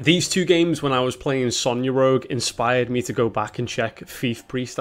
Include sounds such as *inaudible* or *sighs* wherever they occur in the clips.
These two games, when I was playing Sonya Rogue, inspired me to go back and check Thief Priest.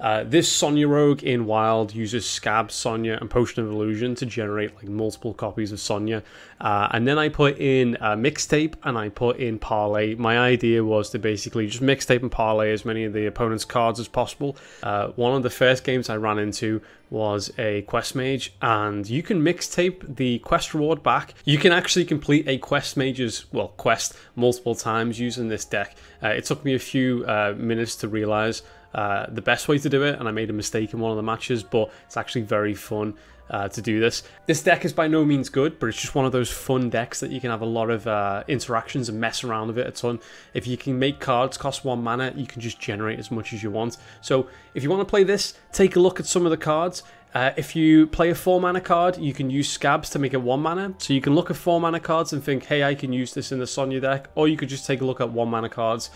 Uh, this Sonya Rogue in Wild uses Scabbs, Sonya, and Potion of Illusion to generate like multiple copies of Sonya. Uh, and then I put in a mixtape and I put in parlay. My idea was to basically just mixtape and parlay as many of the opponent's cards as possible. Uh, one of the first games I ran into was a quest mage, and you can mixtape the quest reward back. You can actually complete a quest mage's well quest multiple times using this deck. Uh, it took me a few uh, minutes to realize uh, the best way to do it, and I made a mistake in one of the matches, but it's actually very fun uh, to do this. This deck is by no means good, but it's just one of those fun decks that you can have a lot of uh, interactions and mess around with it a ton. If you can make cards cost one mana, you can just generate as much as you want. So if you want to play this, take a look at some of the cards. Uh, if you play a 4 mana card, you can use Scabbs to make it 1 mana. So you can look at 4 mana cards and think, hey, I can use this in the Sonya deck. Or you could just take a look at 1 mana cards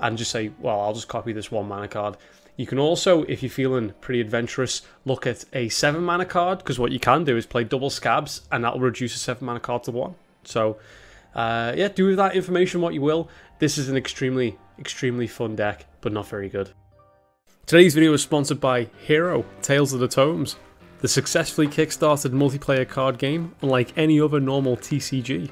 and just say, well, I'll just copy this one mana card. You can also, if you're feeling pretty adventurous, look at a seven mana card because what you can do is play double Scabbs and that'll reduce a seven mana card to one. So, uh, yeah, do with that information what you will. This is an extremely, extremely fun deck, but not very good. Today's video is sponsored by Hero Tales of the Tomes, the successfully kickstarted multiplayer card game unlike any other normal TCG.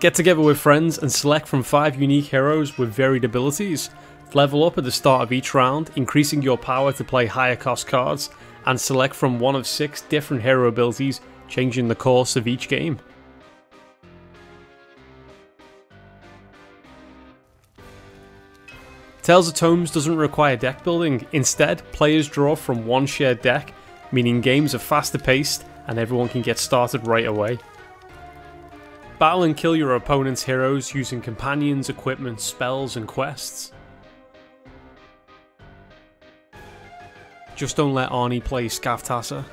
Get together with friends and select from 5 unique heroes with varied abilities. Level up at the start of each round, increasing your power to play higher cost cards, and select from one of 6 different hero abilities, changing the course of each game. Tales of Tomes doesn't require deck building, instead, players draw from one shared deck, meaning games are faster paced and everyone can get started right away. Battle and kill your opponent's heroes using companions, equipment, spells, and quests. Just don't let Arnie play Skavtassa.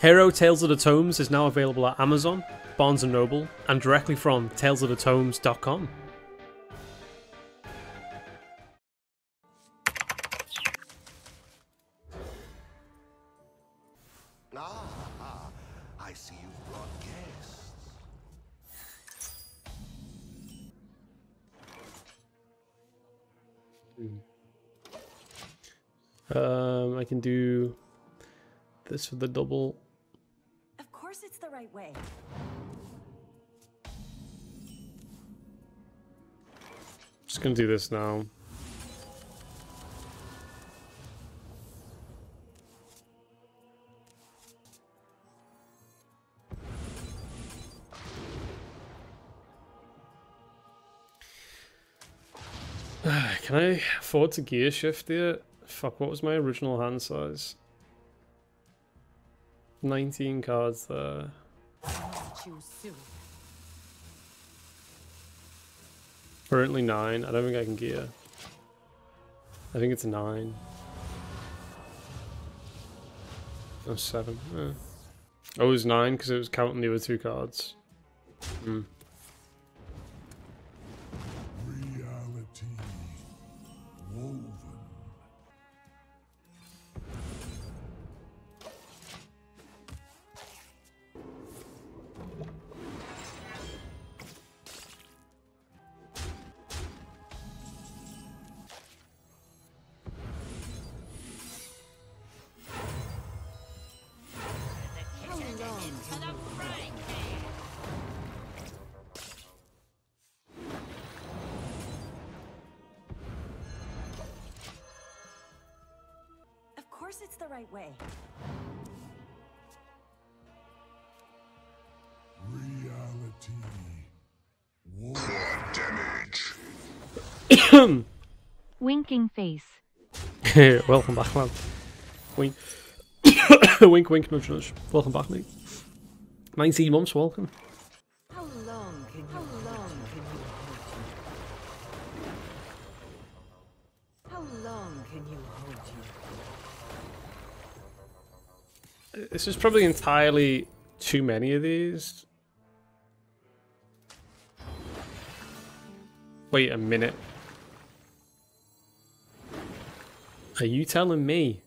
Hero Tales of the Tomes is now available at Amazon, Barnes & Noble, and directly from talesofthetomes.com. Um, I can do this for the double. Of course it's the right way. Just gonna do this now. *sighs* Can I afford to gear shift it? Fuck, what was my original hand size? 19 cards there. Currently 9. I don't think I can gear. I think it's 9. Oh, 7. Yeah. Oh, it was 9 because it was counting the other two cards. Hmm. Course it's the right way. Reality. War *coughs* damage. Winking face. *laughs* Welcome back, man. Wink. *coughs* wink, wink, nudge, nudge. Welcome back, mate. 19 months, welcome. This is probably entirely too many of these. Wait a minute. Are you telling me?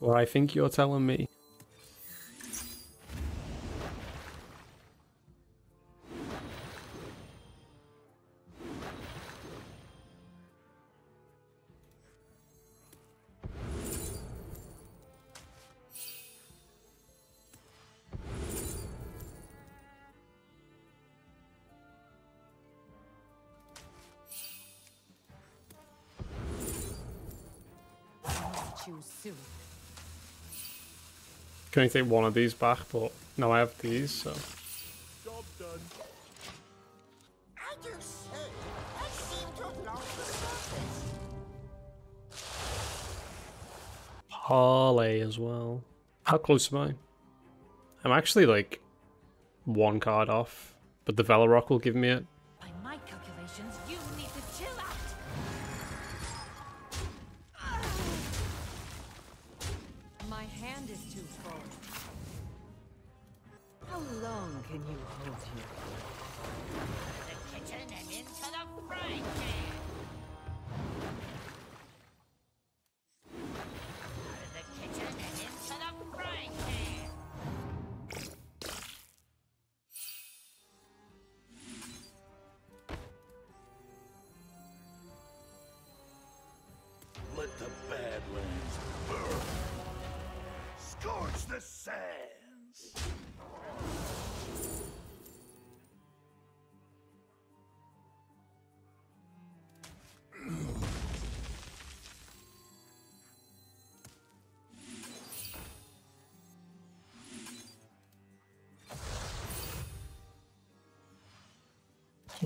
Or I think you're telling me? Can only take one of these back, but now I have these, so. Job done. I do say, I seem to have lost the surface. Parlay as well. How close am I? I'm actually like one card off, but the Velarok will give me it. Long can you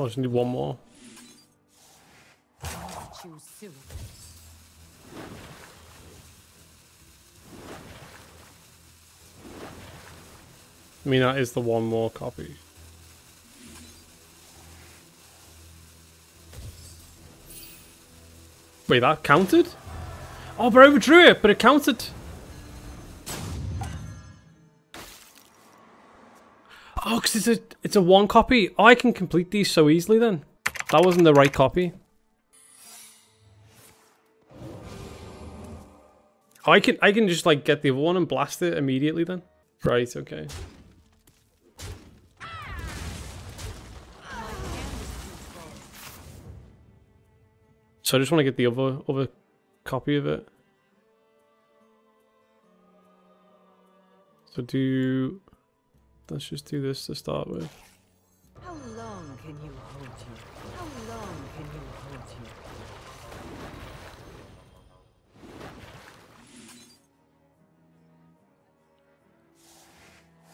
I just need one more. I mean, that is the one more copy. Wait, that counted? Oh, but I overdrew it, but it counted. Because it's a, it's a one copy. I can complete these so easily then. That wasn't the right copy. I can I can just like get the other one and blast it immediately then. Right, okay. So I just want to get the other other copy of it. So do let's just do this to start with. How long can you hold here? How long can you hold here?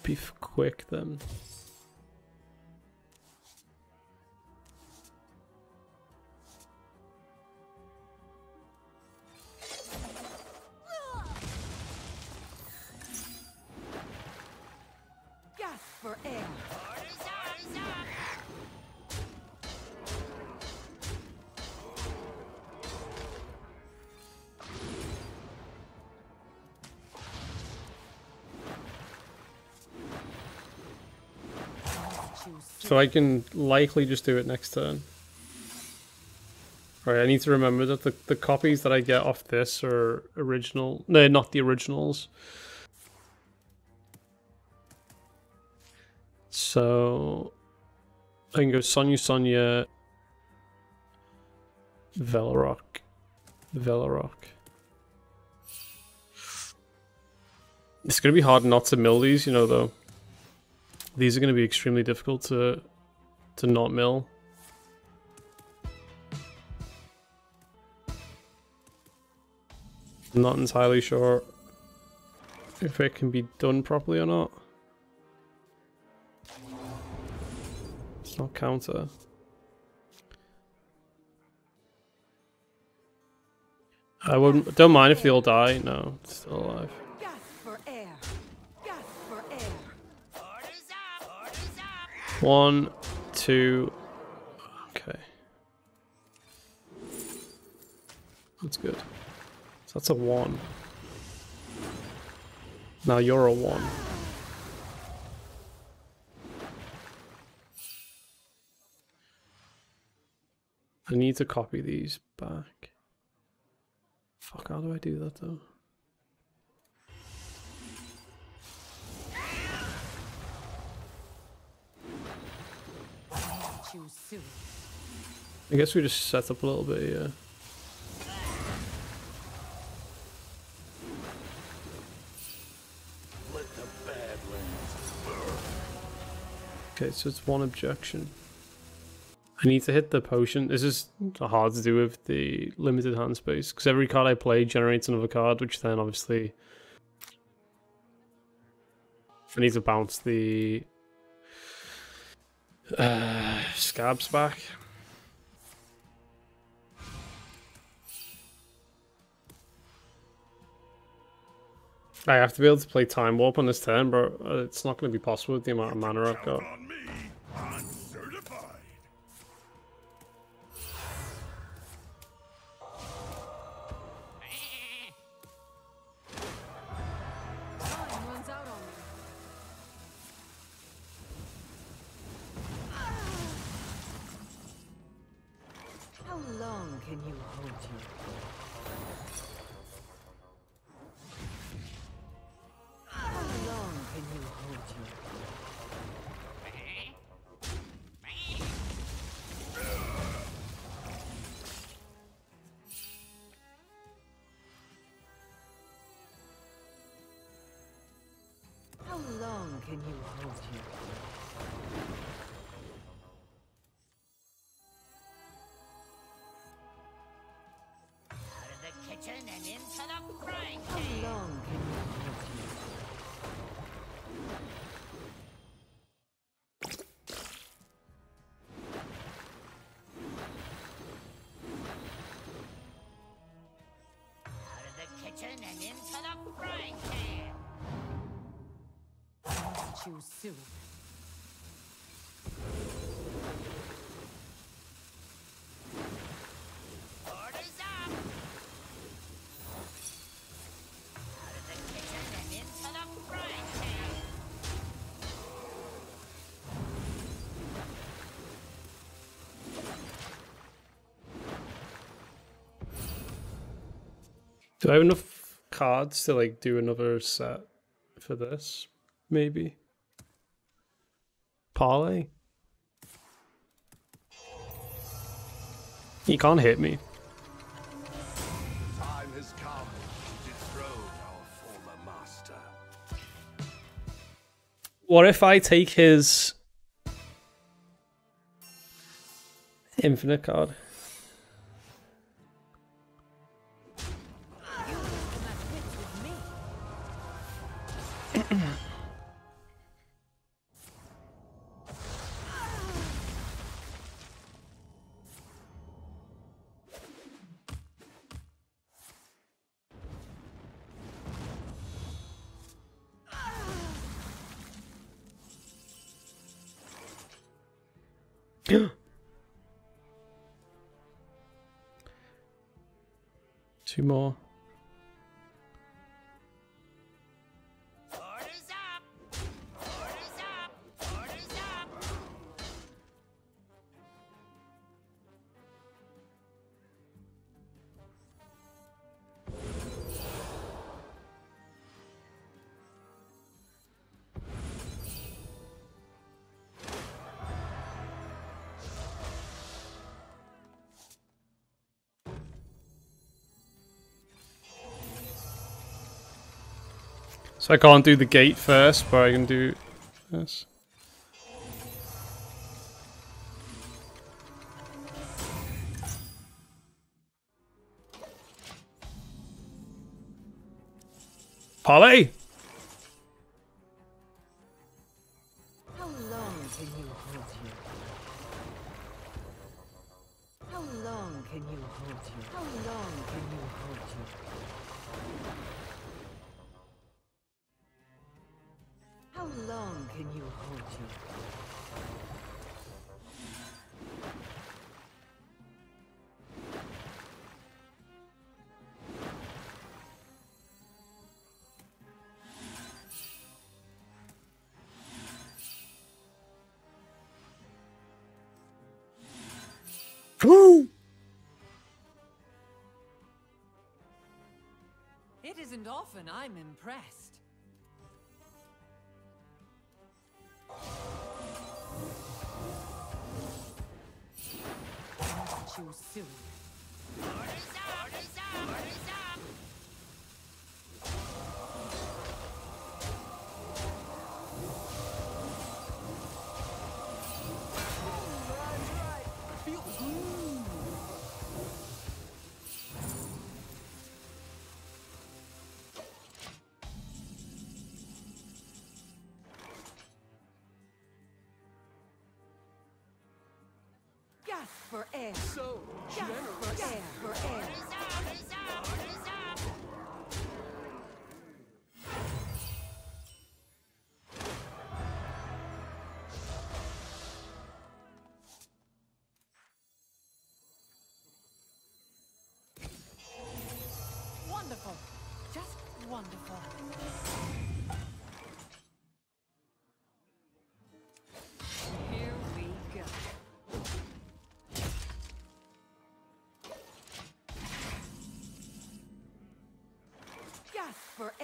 Beef quick then. So I can likely just do it next turn. Right, I need to remember that the, the copies that I get off this are original. No, not the originals. So I can go Sonya Sonya Velarok. Velarok. It's gonna be hard not to mill these, you know though. These are gonna be extremely difficult to to not mill. Not entirely sure if it can be done properly or not. It's not counter. I wouldn't don't mind if they all die. No, it's still alive. One, two. Okay. That's good. So that's a one. Now you're a one. I need to copy these back. Fuck, how do I do that though? Choose soon. I guess we just set up a little bit yeah. Let the Badlands burn. Okay, so it's one objection. I need to hit the potion. This is hard to do with the limited hand space because every card I play generates another card, which then obviously I need to bounce the uh, Scabbs back. I have to be able to play Time Warp on this turn, but uh, it's not going to be possible with the amount of mana I've got. You kitchen and into the frying How long can you hold you? Out of the kitchen and into the frying pan. I must choose soon. Do I have enough cards to like do another set for this? Maybe. Parlay? You can't hit me. Time has come to dethrone our former master. What if I take his infinite card? Two more. So I can't do the gate first, but I can do this. Parlay! It isn't often I'm impressed. I must choose for air. So Gasp for air. For air.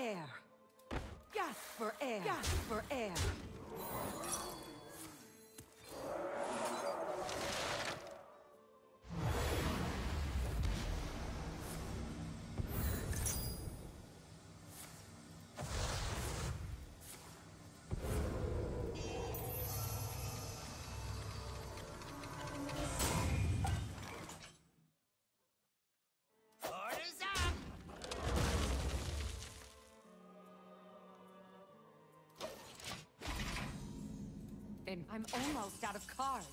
Air. Gasp for air. Gasp for air. And I'm almost out of cards.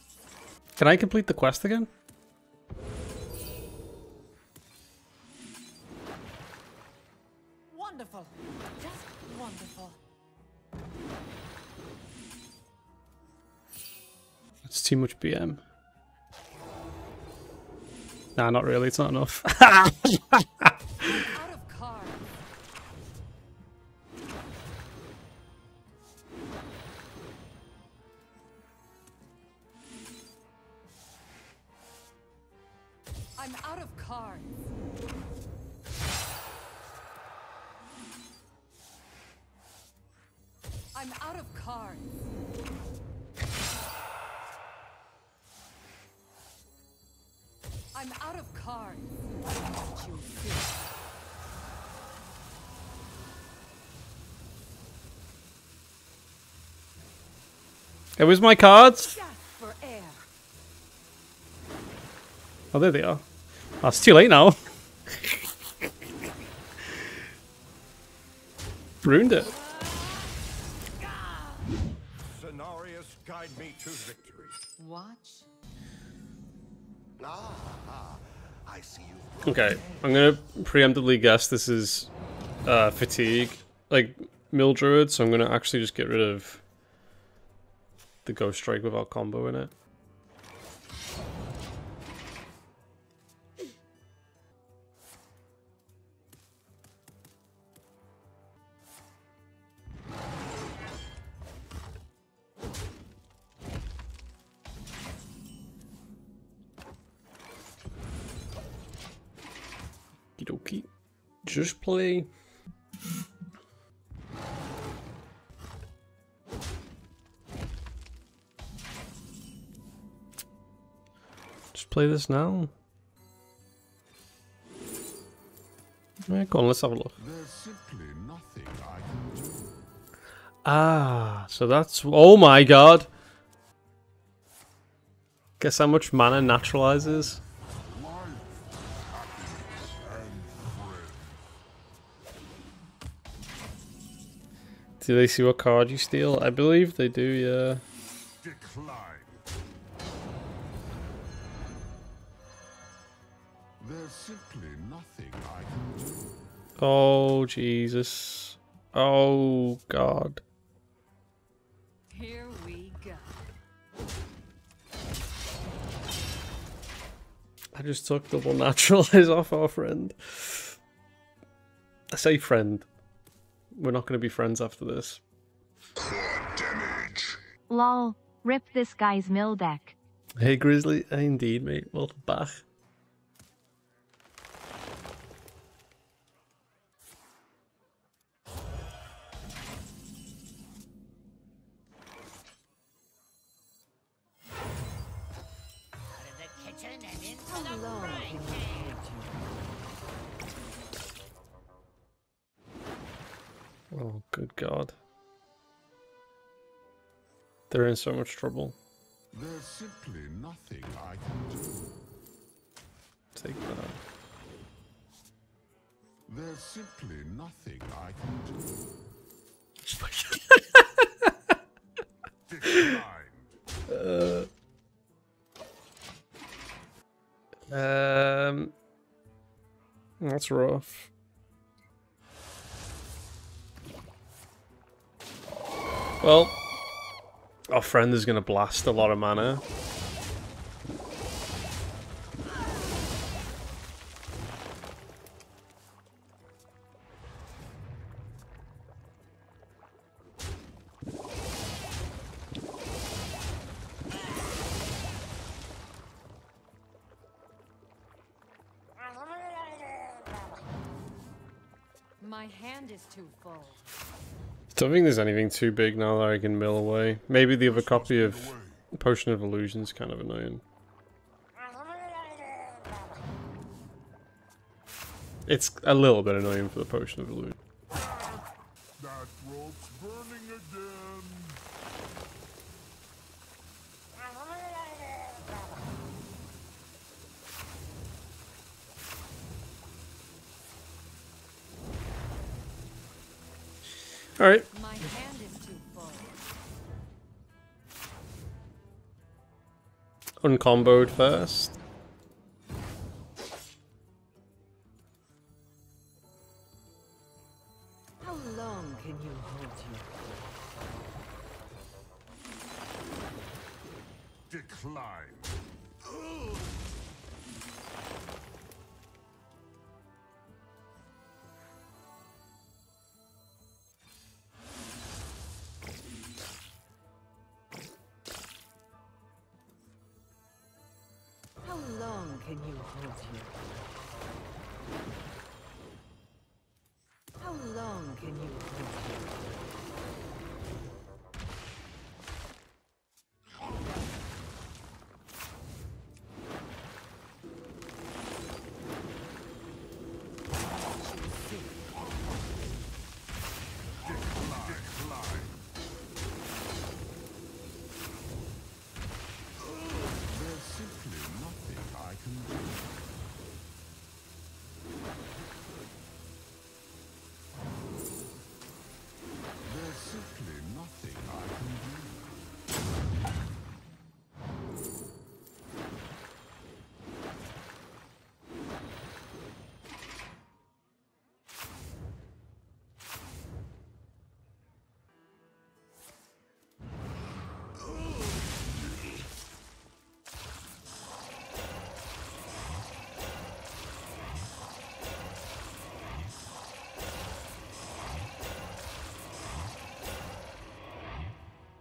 Can I complete the quest again? Wonderful. Just wonderful. It's too much BM. Nah, not really. It's not enough. *laughs* I'm out of cards. You see. it was my cards. Gasp for air. Oh, there they are. Oh, it's too late now. *laughs* Ruined it. Cenarius, guide me to victory. Okay, I'm gonna preemptively guess this is uh, fatigue, like Mildruid, so I'm gonna actually just get rid of the Ghost Strike without combo in it. Just play. Just play this now. Right, go on, let's have a look. There's simply nothing I can do. Ah, so that's. Oh my god! Guess how much mana naturalizes? Do they see what card you steal? I believe they do, yeah. Decline. There's simply nothing I can do. Oh, Jesus. Oh, God. Here we go. I just took double naturalize *laughs* off our friend. I say friend. We're not going to be friends after this. Damage. Lol. Rip this guy's mill deck. Hey, Grizzly. Indeed, mate. Welcome back. They're in so much trouble. There's simply nothing I can do. Take that. There's simply nothing I can do. Declined. Um, that's rough. Well, our friend is going to blast a lot of mana. There's anything too big now that I can mill away. Maybe the other copy of Potion of Illusion's kind of annoying. It's a little bit annoying for the Potion of Illusion. Alright, My hand is too full. uncomboed first. Can you hold How long can you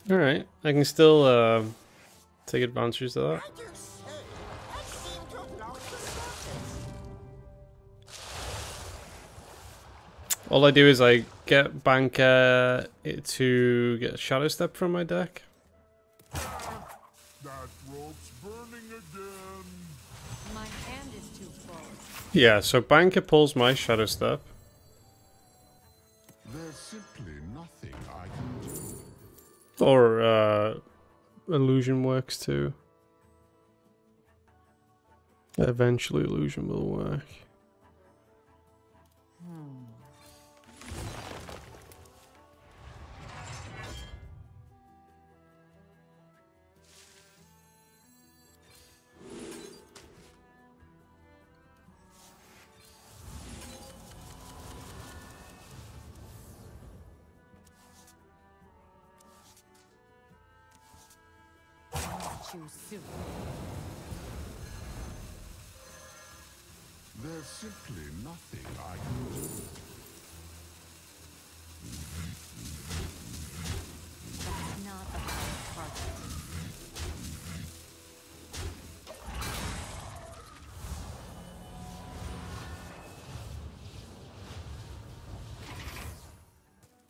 Alright, I can still uh, take advantage of that. I do say, I seem to have lost the surface. All I do is I get Banker to get Shadow Step from my deck. That rope's burning again. My hand is too. Yeah, so Banker pulls my Shadow Step. Or uh, Illusion works too. Eventually, Illusion will work. Too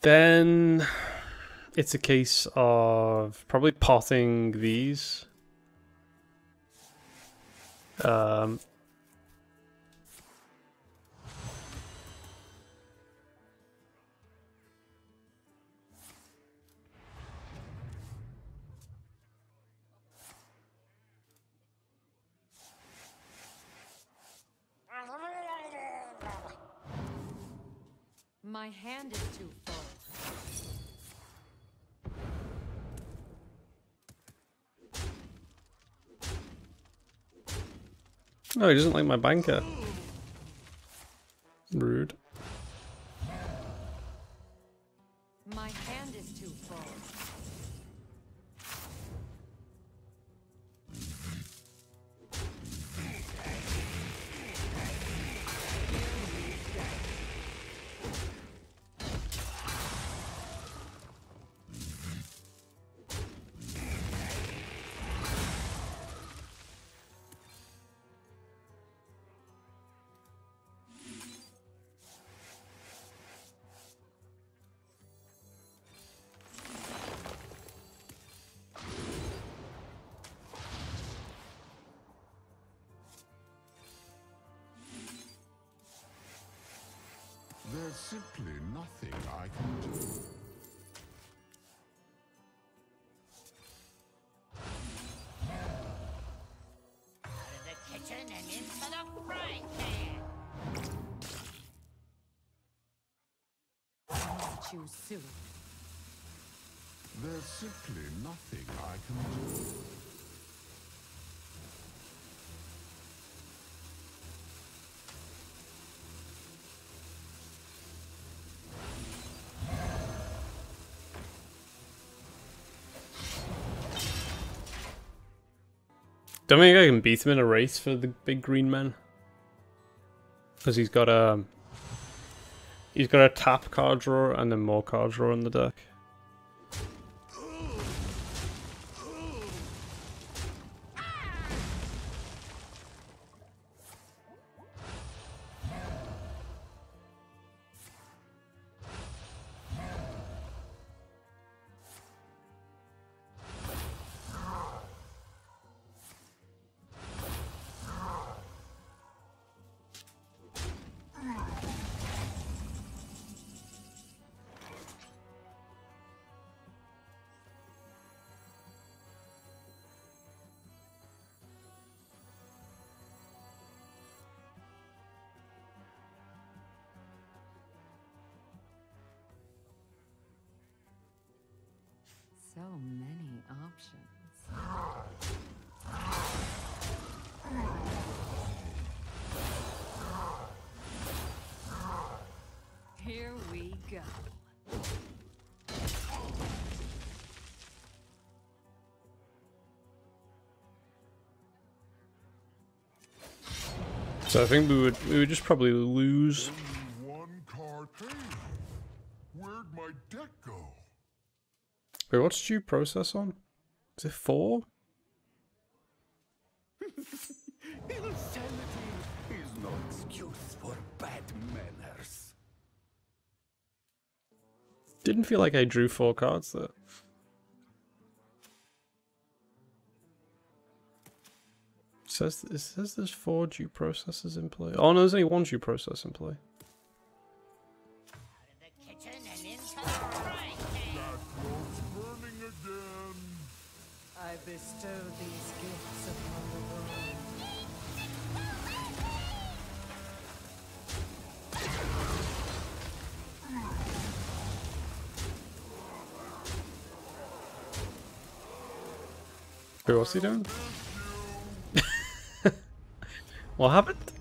Then it's a case of probably potting these. Um, My hand is too No, he doesn't like my banker. Rude. There's simply nothing I can do. Out of the kitchen and into the frying pan. Must choose soon. There's simply nothing I can do. Don't think I can beat him in a race for the big green man. Because he's got a... He's got a tap card drawer and then more card drawer on the deck. Many options. Here we go. So I think we would we would just probably lose. Only one card. Hey, where'd my deck go? Wait, what's due process on? Is it four? *laughs* Insanity is no excuse for bad manners. Didn't feel like I drew four cards there. says it says there's four due processes in play. Oh no, there's only one due process in play. Bestow these gifts upon the world. Wait, what's he doing? *laughs* what happened?